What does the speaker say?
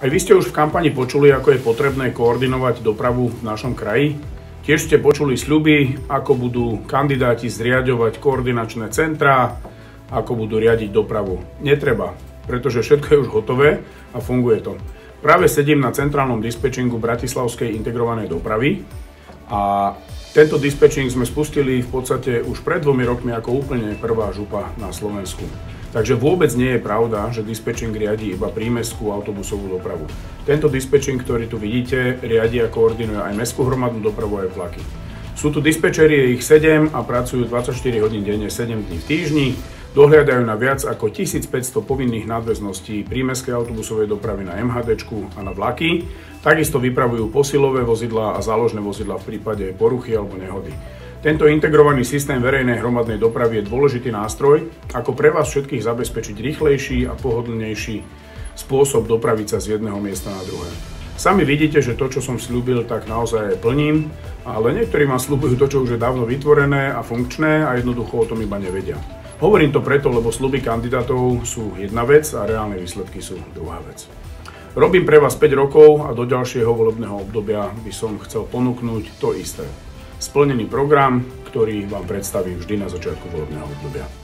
Aj vy ste už v kampani počuli, ako je potrebné koordinovať dopravu v našom kraji. Tiež ste počuli sľuby, ako budú kandidáti zriadovať koordinačné centrá, ako budú riadiť dopravu. Netreba, pretože všetko je už hotové a funguje to. Práve sedím na centrálnom dispečingu Bratislavskej integrovanej dopravy a tento dispečing sme spustili v podstate už pred dvomi rokmi ako úplne prvá župa na Slovensku. Takže vôbec nie je pravda, že dispečing riadi iba prímestskú autobusovú dopravu. Tento dispečing, ktorý tu vidíte, riadi a koordinuje aj mestskú hromadnú dopravu aj vlaky. Sú tu dispečeri, je ich 7 a pracujú 24 hodín denne, 7 dní v týždni. Dohliadajú na viac ako 1500 povinných nadväzností prímeskej autobusovej dopravy na MHD a na vlaky. Takisto vypravujú posilové vozidlá a záložné vozidlá v prípade poruchy alebo nehody. Tento integrovaný systém verejnej hromadnej dopravy je dôležitý nástroj, ako pre vás všetkých zabezpečiť rýchlejší a pohodlnejší spôsob dopraviť sa z jedného miesta na druhé. Sami vidíte, že to, čo som slúbil, tak naozaj plním, ale niektorí vám slúbujú to, čo už je dávno vytvorené a funkčné a jednoducho o tom iba nevedia. Hovorím to preto, lebo sluby kandidátov sú jedna vec a reálne výsledky sú druhá vec. Robím pre vás 5 rokov a do ďalšieho volebného obdobia by som chcel ponúknuť to isté splnený program, ktorý vám predstavím vždy na začiatku volebného obdobia.